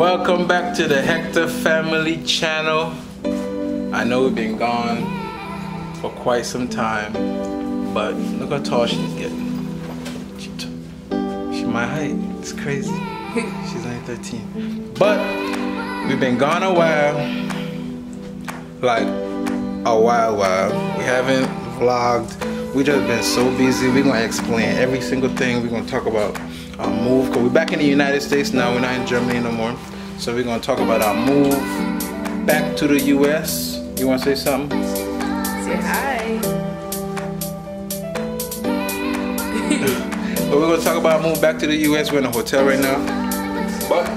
Welcome back to the Hector Family Channel. I know we've been gone for quite some time, but look how tall she's getting. She, my height. It's crazy. She's only 13. But we've been gone a while. Like a while while. We haven't vlogged. We just been so busy. We're gonna explain every single thing. We're gonna talk about our move. Cause we're back in the United States now. We're not in Germany no more. So we're gonna talk about our move back to the US. You wanna say something? Say hi. But we're gonna talk about our move back to the US. We're in a hotel right now. But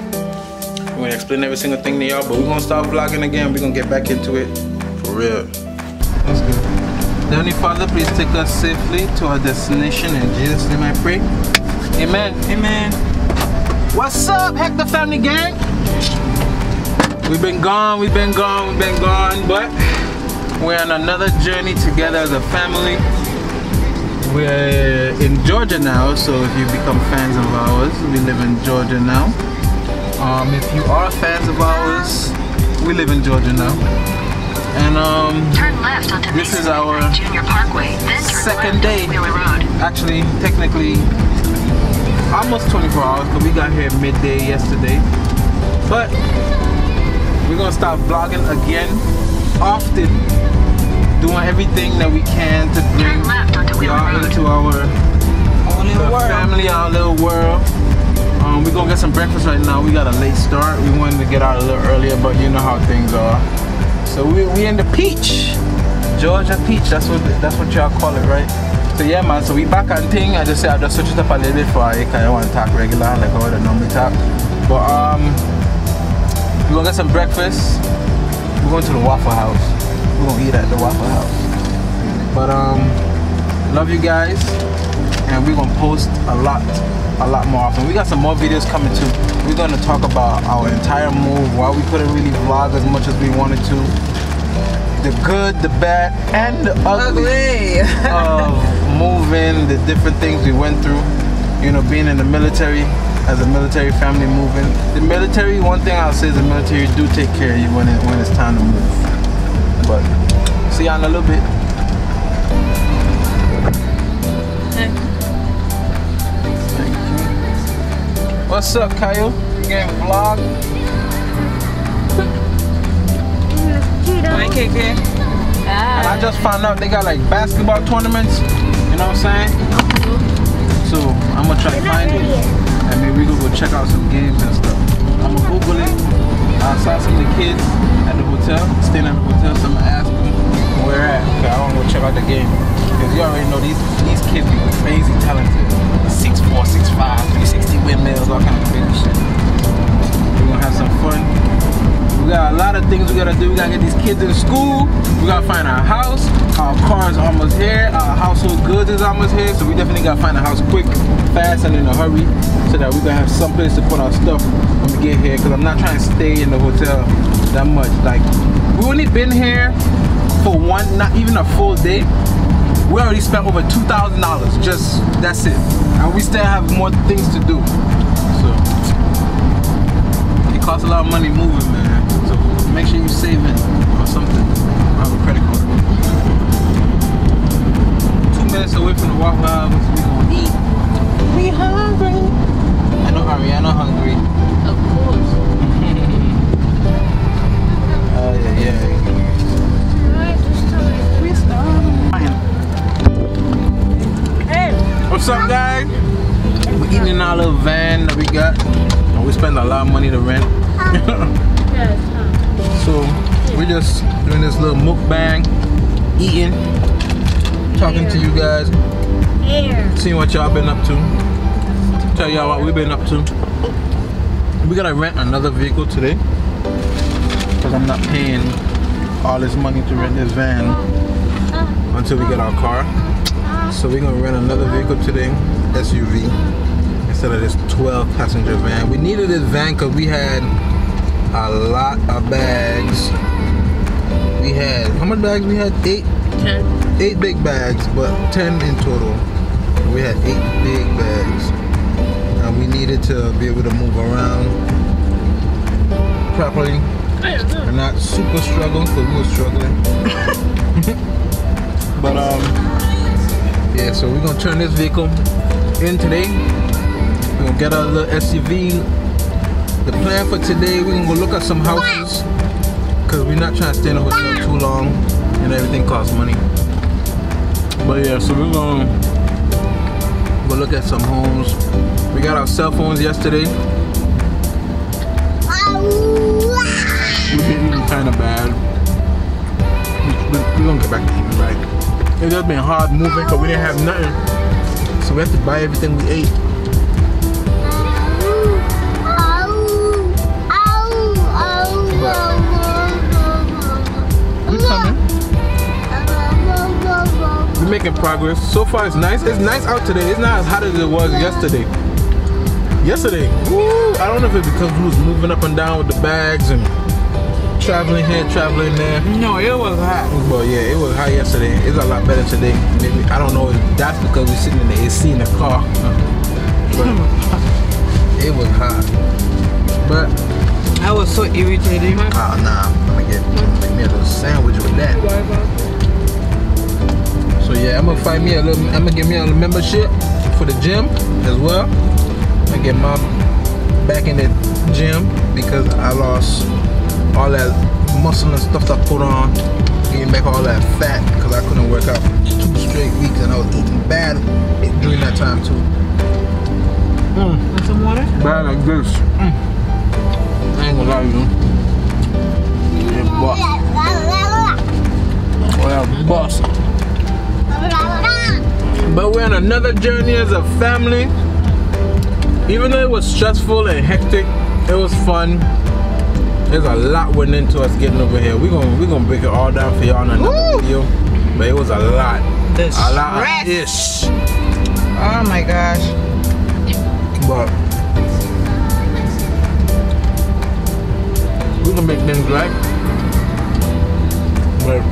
we're gonna explain every single thing to y'all. But we're gonna start vlogging again. We're gonna get back into it for real. Let's go. Heavenly Father, please take us safely to our destination. In Jesus' name I pray. Amen. Amen. What's up, Hector Family Gang? We've been gone, we've been gone, we've been gone, but we're on another journey together as a family. We're in Georgia now, so if you become fans of ours, we live in Georgia now. Um, if you are fans of ours, we live in Georgia now. And um, Turn left onto This Mason is our Junior Parkway, then turn second left day. Road. actually, technically, almost 24 hours because we got here midday yesterday. But we're gonna start vlogging again, often, doing everything that we can to bring y'all into our world. family, our little world. Um, we're gonna get some breakfast right now. We got a late start. We wanted to get out a little earlier, but you know how things are. So we we in the peach, Georgia peach. That's what that's what y'all call it, right? So yeah, man. So we back and thing. I just say I just switch it up a little bit for you, cause I want to talk regular like how I normally talk. But um, we're gonna get some breakfast. We're going to the Waffle House. We're gonna eat at the Waffle House. But um, love you guys and we're gonna post a lot a lot more often we got some more videos coming too we're gonna talk about our entire move why we couldn't really vlog as much as we wanted to the good the bad and the ugly Ugly. of moving the different things we went through you know being in the military as a military family moving the military one thing i'll say is the military do take care of you when, it, when it's time to move but see y'all in a little bit Thank you. What's up, Kyle? You getting vlog? Hi, KK. And I just found out they got like basketball tournaments. You know what I'm saying? So I'm gonna try to find it, and maybe we go go check out some games and stuff. I'm gonna Google it. I saw some of the kids at the hotel, staying at the hotel. So I'm gonna ask them where at. Okay, I wanna go check out the game because you already know these these kids be crazy talented. Six four, six five, 360 windmills, all kind of crazy shit. We're gonna have some fun. We got a lot of things we gotta do. We gotta get these kids in school. We gotta find our house. Uh, our car is almost here. Our household goods is almost here. So we definitely gotta find a house quick, fast, and in a hurry so that we gonna have some place to put our stuff when we get here. Cause I'm not trying to stay in the hotel that much. Like we only been here for one, not even a full day. We already spent over two thousand dollars. Just that's it. And we still have more things to do. So it costs a lot of money moving, man. So make sure you save it or something. Guys? We're eating in our little van that we got. And we spend a lot of money to rent. so we're just doing this little mukbang, eating, talking to you guys, seeing what y'all been up to. Tell y'all what we've been up to. We gotta rent another vehicle today. Because I'm not paying all this money to rent this van until we get our car. So we're gonna rent another vehicle today, SUV, instead of this 12 passenger van. We needed this van because we had a lot of bags. We had, how many bags we had? Eight, Ten. eight big bags, but 10 in total. We had eight big bags. And we needed to be able to move around. properly and not super struggling, because we were struggling. but um, yeah. So we're gonna turn this vehicle in today. We're gonna get our little SUV. The plan for today, we're gonna go look at some houses because we're not trying to stay in a hotel too long and everything costs money. But yeah, so we're gonna go look at some homes. We got our cell phones yesterday. We've been kind of bad. We- we- We're gonna get back to eating right. It's just been hard moving because we didn't have nothing. So we have to buy everything we ate. We're making progress. So far, it's nice. It's nice out today. It's not as hot as it was yesterday. Yesterday, woo, I don't know if it's because we was moving up and down with the bags and traveling here, traveling there. No, it was hot. But yeah, it was hot yesterday. It's a lot better today. Maybe I don't know if that's because we're sitting in the AC in the car. But it was hot. But I was so irritated. oh nah, I'm gonna get make me a little sandwich with that. So yeah, I'm gonna find me a little. I'm gonna get me a little membership for the gym as well. I get my back in the gym because I lost all that muscle and stuff I put on, getting back all that fat because I couldn't work out for two straight weeks and I was eating bad during that time too. Mm, Want some water? bad like this. Mm. I ain't gonna lie to you. Yeah, boss. Well, boss. But we're on another journey as a family. Even though it was stressful and hectic, it was fun. There's a lot went into us getting over here. We're gonna we're gonna break it all down for y'all in another Woo! video. But it was a lot. The A lot of stress. ish. Oh my gosh. But we're gonna make things right. But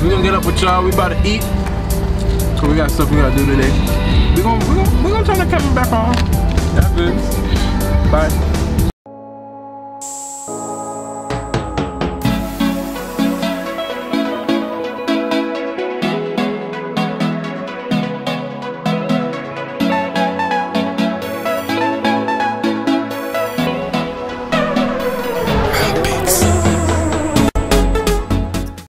we're gonna get up with y'all. We about to eat. Cause we got stuff we gotta do today. We're gonna we're gonna, we're gonna turn the camera back on. That's good. Bye.